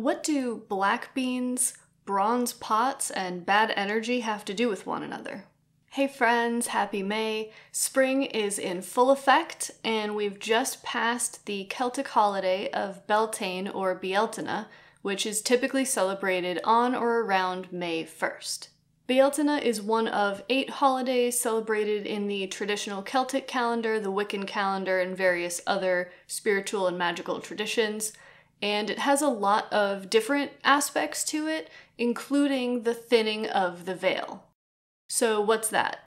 What do black beans, bronze pots, and bad energy have to do with one another? Hey friends, happy May. Spring is in full effect, and we've just passed the Celtic holiday of Beltane or Bealtaine, which is typically celebrated on or around May 1st. Bealtaine is one of eight holidays celebrated in the traditional Celtic calendar, the Wiccan calendar, and various other spiritual and magical traditions. And it has a lot of different aspects to it, including the thinning of the veil. So, what's that?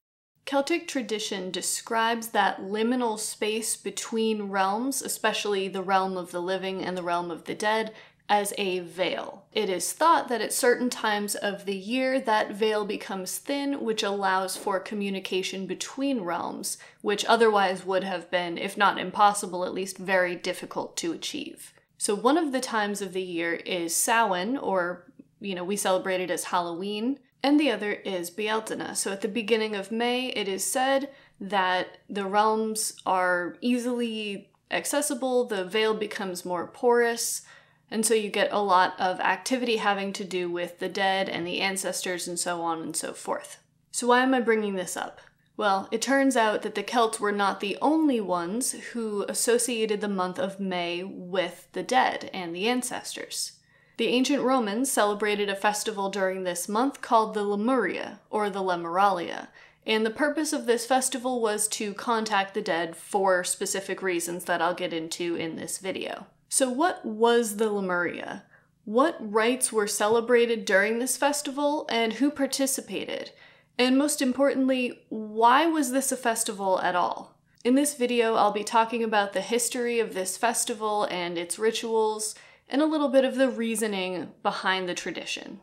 Celtic tradition describes that liminal space between realms, especially the realm of the living and the realm of the dead, as a veil. It is thought that at certain times of the year that veil becomes thin, which allows for communication between realms, which otherwise would have been, if not impossible, at least very difficult to achieve. So one of the times of the year is Samhain, or you know, we celebrate it as Halloween, and the other is Bealtaine. So at the beginning of May, it is said that the realms are easily accessible, the veil becomes more porous, and so you get a lot of activity having to do with the dead and the ancestors and so on and so forth. So, why am I bringing this up? Well, it turns out that the Celts were not the only ones who associated the month of May with the dead and the ancestors. The ancient Romans celebrated a festival during this month called the Lemuria, or the Lemuralia, and the purpose of this festival was to contact the dead for specific reasons that I'll get into in this video. So, what was the Lemuria? What rites were celebrated during this festival, and who participated? And most importantly, why was this a festival at all? In this video, I'll be talking about the history of this festival and its rituals, and a little bit of the reasoning behind the tradition.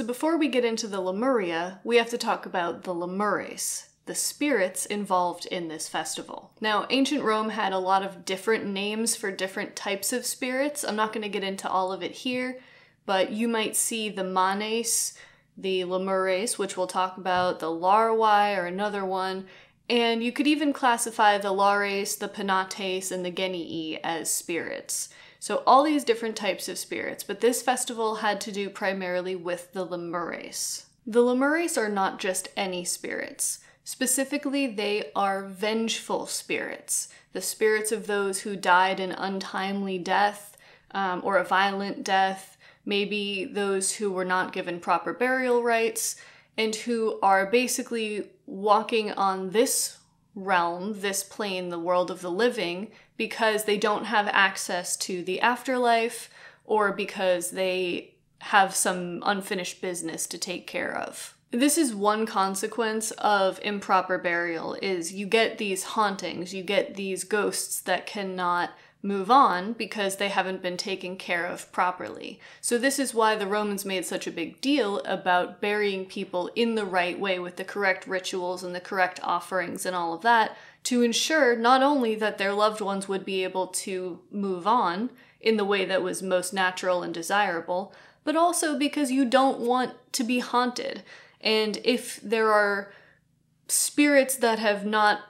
So before we get into the Lemuria, we have to talk about the Lemures, the spirits involved in this festival. Now, ancient Rome had a lot of different names for different types of spirits. I'm not going to get into all of it here, but you might see the Manes, the Lemures, which we'll talk about, the Larvae or another one, and you could even classify the Lares, the Penates, and the Genii as spirits. So, all these different types of spirits, but this festival had to do primarily with the Lemures. The Lemures are not just any spirits. Specifically, they are vengeful spirits, the spirits of those who died an untimely death um, or a violent death, maybe those who were not given proper burial rites, and who are basically walking on this realm, this plane, the world of the living, because they don't have access to the afterlife or because they have some unfinished business to take care of. This is one consequence of improper burial is you get these hauntings, you get these ghosts that cannot move on because they haven't been taken care of properly. So, this is why the Romans made such a big deal about burying people in the right way with the correct rituals and the correct offerings and all of that, to ensure not only that their loved ones would be able to move on in the way that was most natural and desirable, but also because you don't want to be haunted. And if there are spirits that have not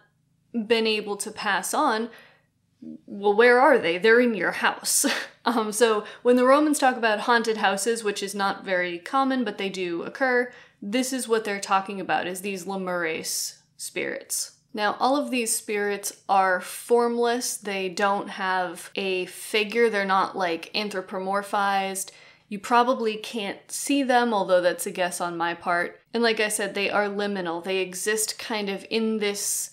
been able to pass on, well, where are they? They're in your house. um, so when the Romans talk about haunted houses, which is not very common, but they do occur, this is what they're talking about, is these Lemures spirits. Now, all of these spirits are formless. They don't have a figure. They're not like anthropomorphized. You probably can't see them, although that's a guess on my part. And like I said, they are liminal. They exist kind of in this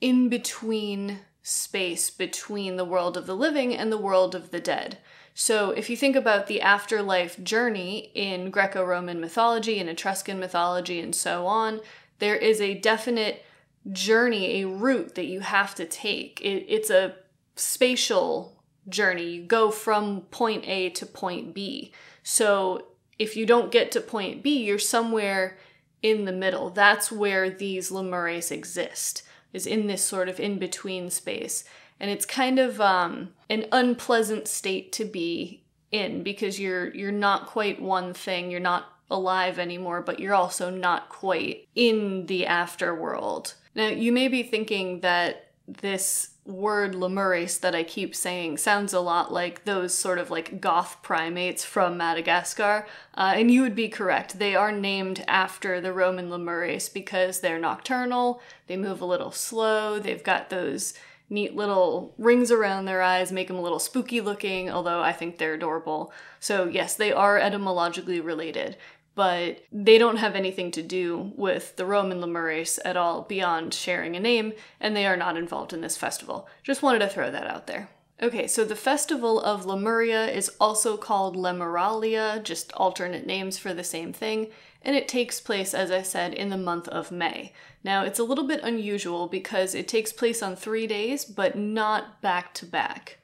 in between space between the world of the living and the world of the dead. So, if you think about the afterlife journey in Greco Roman mythology and Etruscan mythology and so on, there is a definite journey, a route that you have to take. It, it's a spatial journey. You go from point A to point B. So if you don't get to point B, you're somewhere in the middle. That's where these lemures exist, is in this sort of in between space. And it's kind of um, an unpleasant state to be in because you're you're not quite one thing. You're not alive anymore, but you're also not quite in the afterworld. Now, you may be thinking that this word lemures that I keep saying sounds a lot like those sort of like goth primates from Madagascar, uh, and you would be correct. They are named after the Roman lemures because they're nocturnal, they move a little slow, they've got those neat little rings around their eyes, make them a little spooky looking, although I think they're adorable. So, yes, they are etymologically related but they don't have anything to do with the Roman lemures at all beyond sharing a name, and they are not involved in this festival. Just wanted to throw that out there. Okay, so the festival of Lemuria is also called Lemuralia, just alternate names for the same thing, and it takes place, as I said, in the month of May. Now, it's a little bit unusual because it takes place on three days, but not back to back.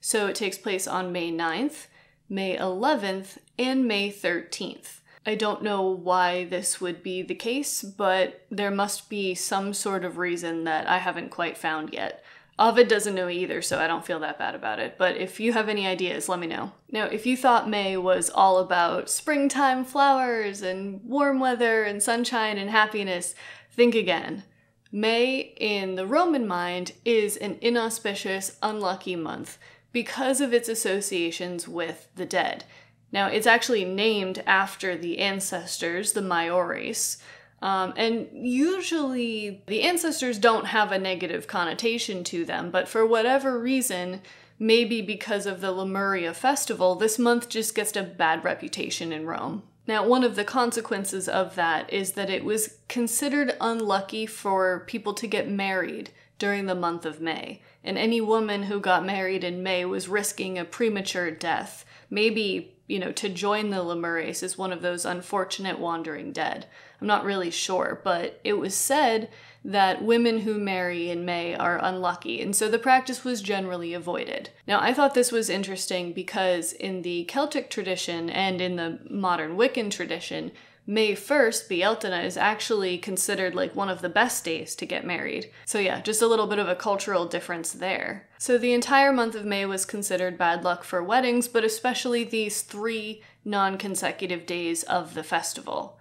So it takes place on May 9th, May 11th, and May 13th. I don't know why this would be the case, but there must be some sort of reason that I haven't quite found yet. Ovid doesn't know either, so I don't feel that bad about it. But if you have any ideas, let me know. Now, if you thought May was all about springtime flowers and warm weather and sunshine and happiness, think again. May, in the Roman mind, is an inauspicious, unlucky month because of its associations with the dead. Now, it's actually named after the ancestors, the Maiores. Um, and usually the ancestors don't have a negative connotation to them, but for whatever reason, maybe because of the Lemuria festival, this month just gets a bad reputation in Rome. Now, one of the consequences of that is that it was considered unlucky for people to get married during the month of May, and any woman who got married in May was risking a premature death, maybe you know, to join the Lemures is one of those unfortunate wandering dead. I'm not really sure, but it was said that women who marry in May are unlucky, and so the practice was generally avoided. Now, I thought this was interesting because in the Celtic tradition and in the modern Wiccan tradition, May 1st, Bealtaine, is actually considered like one of the best days to get married. So, yeah, just a little bit of a cultural difference there. So, the entire month of May was considered bad luck for weddings, but especially these three non consecutive days of the festival.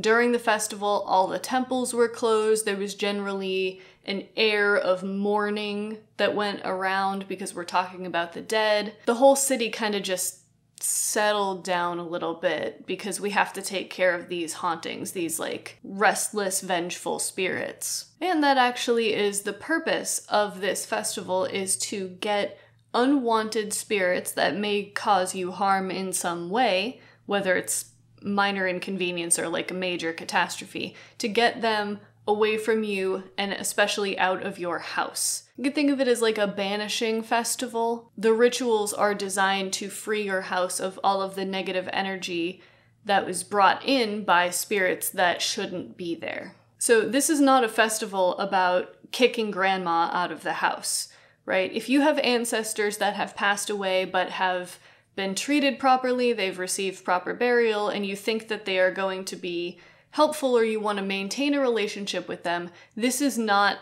During the festival, all the temples were closed. There was generally an air of mourning that went around because we're talking about the dead. The whole city kind of just settled down a little bit because we have to take care of these hauntings, these like restless, vengeful spirits. And that actually is the purpose of this festival is to get unwanted spirits that may cause you harm in some way, whether it's minor inconvenience or like a major catastrophe, to get them away from you and especially out of your house. You can think of it as like a banishing festival. The rituals are designed to free your house of all of the negative energy that was brought in by spirits that shouldn't be there. So, this is not a festival about kicking grandma out of the house, right? If you have ancestors that have passed away but have been treated properly, they've received proper burial, and you think that they are going to be helpful or you want to maintain a relationship with them, this is not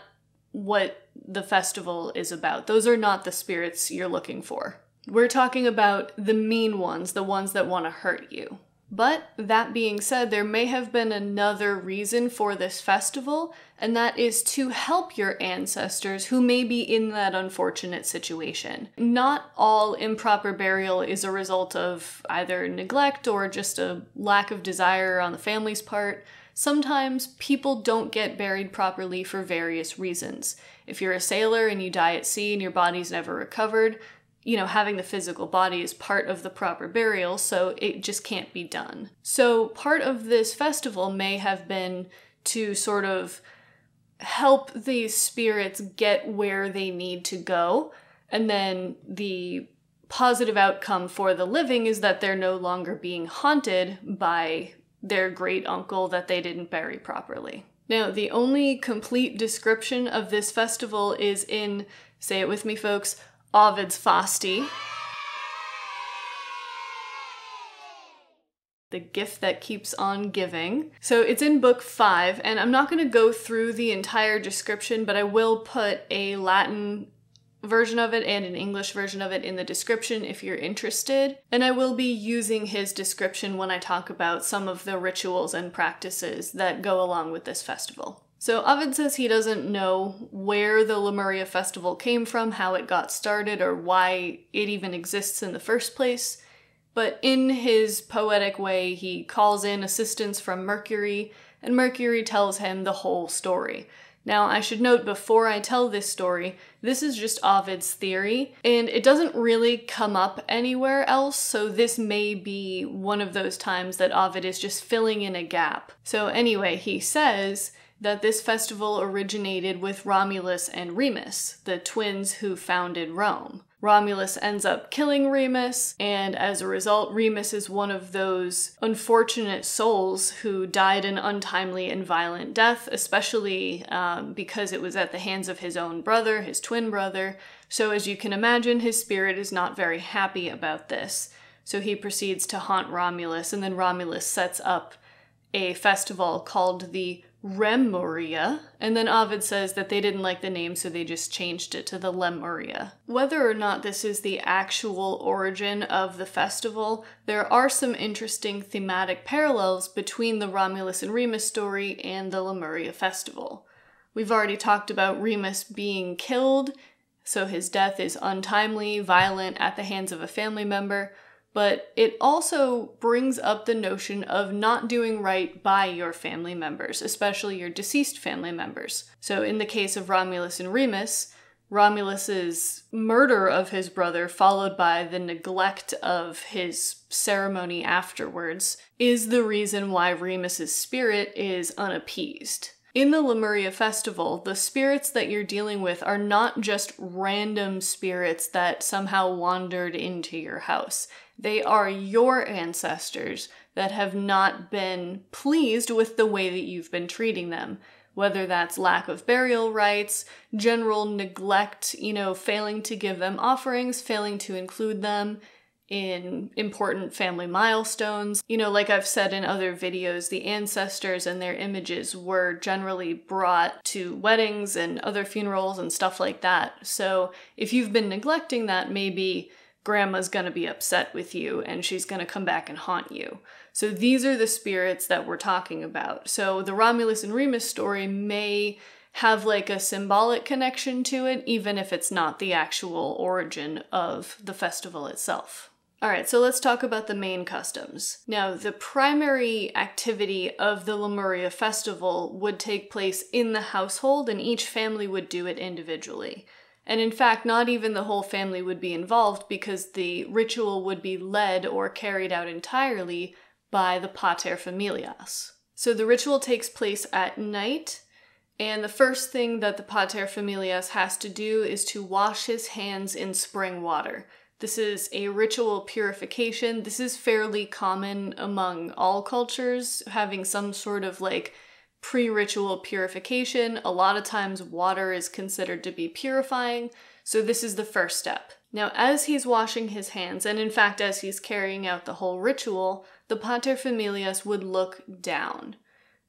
what the festival is about. Those are not the spirits you're looking for. We're talking about the mean ones, the ones that want to hurt you. But that being said, there may have been another reason for this festival, and that is to help your ancestors who may be in that unfortunate situation. Not all improper burial is a result of either neglect or just a lack of desire on the family's part. Sometimes people don't get buried properly for various reasons. If you're a sailor and you die at sea and your body's never recovered, you know, having the physical body is part of the proper burial, so it just can't be done. So, part of this festival may have been to sort of help these spirits get where they need to go, and then the positive outcome for the living is that they're no longer being haunted by their great uncle that they didn't bury properly. Now, the only complete description of this festival is in, say it with me, folks, Ovid's Fasti. the gift that keeps on giving. So it's in book five, and I'm not going to go through the entire description, but I will put a Latin version of it and an English version of it in the description if you're interested. And I will be using his description when I talk about some of the rituals and practices that go along with this festival. So Ovid says he doesn't know where the Lemuria festival came from, how it got started, or why it even exists in the first place. But in his poetic way, he calls in assistance from Mercury, and Mercury tells him the whole story. Now, I should note before I tell this story, this is just Ovid's theory, and it doesn't really come up anywhere else, so this may be one of those times that Ovid is just filling in a gap. So, anyway, he says that this festival originated with Romulus and Remus, the twins who founded Rome. Romulus ends up killing Remus, and as a result, Remus is one of those unfortunate souls who died an untimely and violent death, especially um, because it was at the hands of his own brother, his twin brother. So, as you can imagine, his spirit is not very happy about this. So, he proceeds to haunt Romulus, and then Romulus sets up a festival called the Remuria, and then Ovid says that they didn't like the name, so they just changed it to the Lemuria. Whether or not this is the actual origin of the festival, there are some interesting thematic parallels between the Romulus and Remus story and the Lemuria festival. We've already talked about Remus being killed, so his death is untimely, violent, at the hands of a family member but it also brings up the notion of not doing right by your family members, especially your deceased family members. So, in the case of Romulus and Remus, Romulus's murder of his brother, followed by the neglect of his ceremony afterwards, is the reason why Remus's spirit is unappeased. In the Lemuria festival, the spirits that you're dealing with are not just random spirits that somehow wandered into your house. They are your ancestors that have not been pleased with the way that you've been treating them. Whether that's lack of burial rites, general neglect, you know, failing to give them offerings, failing to include them in important family milestones. You know, like I've said in other videos, the ancestors and their images were generally brought to weddings and other funerals and stuff like that. So if you've been neglecting that, maybe grandma's gonna be upset with you and she's gonna come back and haunt you. So these are the spirits that we're talking about. So the Romulus and Remus story may have like a symbolic connection to it, even if it's not the actual origin of the festival itself. Alright, so let's talk about the main customs. Now, the primary activity of the Lemuria festival would take place in the household, and each family would do it individually. And in fact, not even the whole family would be involved because the ritual would be led or carried out entirely by the pater familias. So the ritual takes place at night, and the first thing that the pater familias has to do is to wash his hands in spring water. This is a ritual purification. This is fairly common among all cultures, having some sort of like pre ritual purification. A lot of times, water is considered to be purifying, so this is the first step. Now, as he's washing his hands, and in fact, as he's carrying out the whole ritual, the pater familias would look down,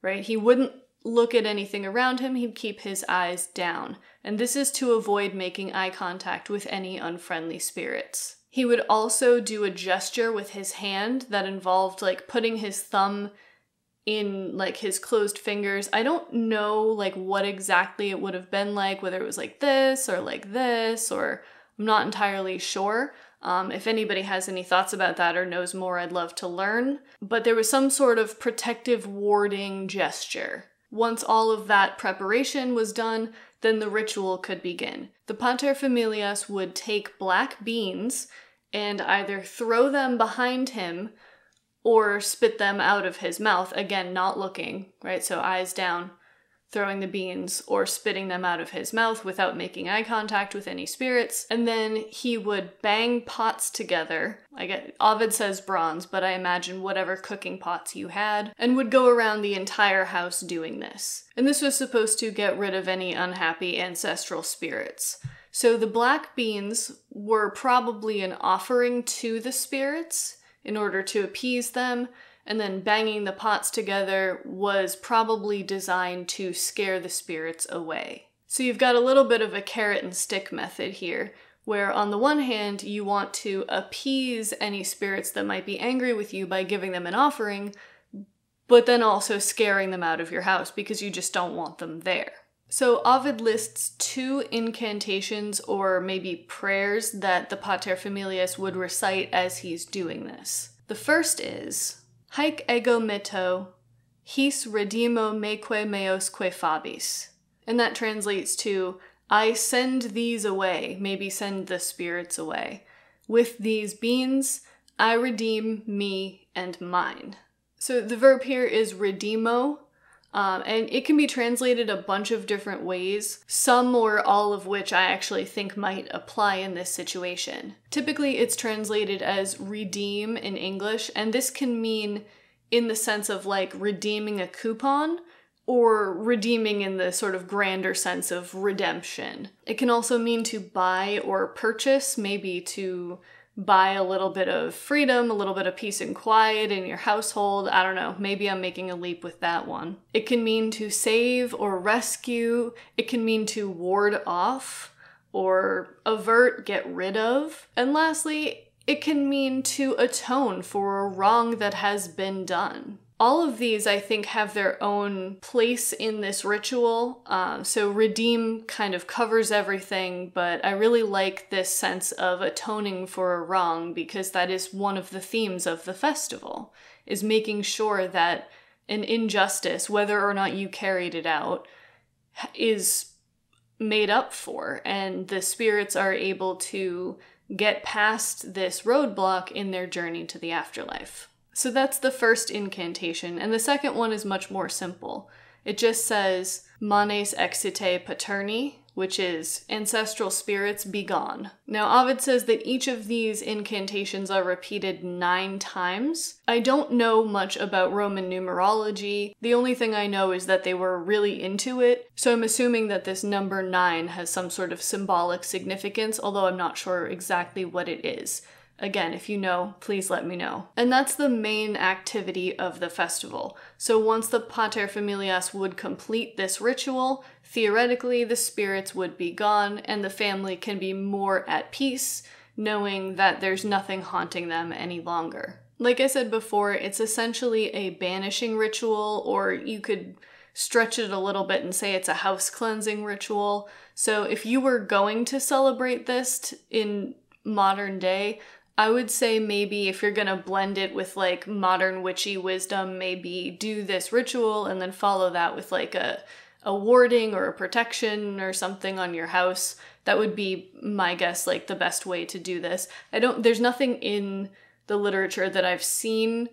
right? He wouldn't look at anything around him, he'd keep his eyes down. And this is to avoid making eye contact with any unfriendly spirits. He would also do a gesture with his hand that involved like putting his thumb in like his closed fingers. I don't know like what exactly it would have been like, whether it was like this or like this, or I'm not entirely sure. Um, if anybody has any thoughts about that or knows more, I'd love to learn. But there was some sort of protective warding gesture. Once all of that preparation was done, then the ritual could begin. The paterfamilias would take black beans and either throw them behind him or spit them out of his mouth, again, not looking, right? So eyes down, throwing the beans or spitting them out of his mouth without making eye contact with any spirits. And then he would bang pots together. I get Ovid says bronze, but I imagine whatever cooking pots you had, and would go around the entire house doing this. And this was supposed to get rid of any unhappy ancestral spirits. So the black beans were probably an offering to the spirits in order to appease them. And then banging the pots together was probably designed to scare the spirits away. So you've got a little bit of a carrot and stick method here, where on the one hand, you want to appease any spirits that might be angry with you by giving them an offering, but then also scaring them out of your house because you just don't want them there. So Ovid lists two incantations or maybe prayers that the paterfamilias would recite as he's doing this. The first is Haec ego mitto, his redimo meque meosque fabis. And that translates to I send these away, maybe send the spirits away. With these beans, I redeem me and mine. So the verb here is redimo, um, and it can be translated a bunch of different ways, some or all of which I actually think might apply in this situation. Typically, it's translated as redeem in English, and this can mean in the sense of like redeeming a coupon or redeeming in the sort of grander sense of redemption. It can also mean to buy or purchase, maybe to buy a little bit of freedom, a little bit of peace and quiet in your household. I don't know, maybe I'm making a leap with that one. It can mean to save or rescue, it can mean to ward off or avert, get rid of. And lastly, it can mean to atone for a wrong that has been done all of these, I think, have their own place in this ritual. Um, so, redeem kind of covers everything, but I really like this sense of atoning for a wrong because that is one of the themes of the festival, is making sure that an injustice, whether or not you carried it out, is made up for, and the spirits are able to get past this roadblock in their journey to the afterlife. So that's the first incantation, and the second one is much more simple. It just says, Manes exite paterni, which is ancestral spirits be gone. Now, Ovid says that each of these incantations are repeated nine times. I don't know much about Roman numerology. The only thing I know is that they were really into it, so I'm assuming that this number nine has some sort of symbolic significance, although I'm not sure exactly what it is. Again, if you know, please let me know. And that's the main activity of the festival. So once the paterfamilias would complete this ritual, theoretically the spirits would be gone and the family can be more at peace, knowing that there's nothing haunting them any longer. Like I said before, it's essentially a banishing ritual, or you could stretch it a little bit and say it's a house cleansing ritual. So if you were going to celebrate this in modern day, I would say maybe if you're gonna blend it with like modern witchy wisdom, maybe do this ritual and then follow that with like a a warding or a protection or something on your house. That would be my guess, like the best way to do this. I don't there's nothing in the literature that I've seen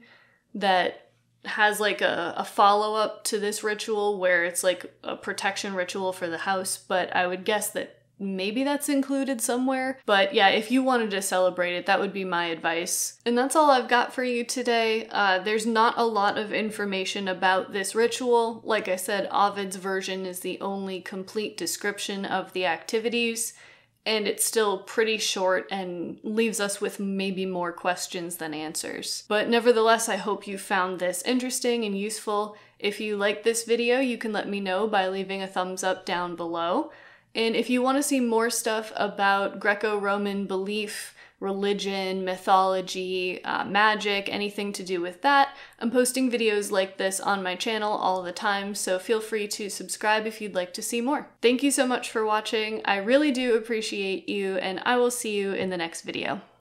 that has like a, a follow up to this ritual where it's like a protection ritual for the house, but I would guess that maybe that's included somewhere. But yeah, if you wanted to celebrate it, that would be my advice. And that's all I've got for you today. Uh, there's not a lot of information about this ritual. Like I said, Ovid's version is the only complete description of the activities. And it's still pretty short and leaves us with maybe more questions than answers. But nevertheless, I hope you found this interesting and useful. If you like this video, you can let me know by leaving a thumbs up down below. And if you want to see more stuff about Greco Roman belief, religion, mythology, uh, magic, anything to do with that, I'm posting videos like this on my channel all the time, so feel free to subscribe if you'd like to see more. Thank you so much for watching. I really do appreciate you, and I will see you in the next video.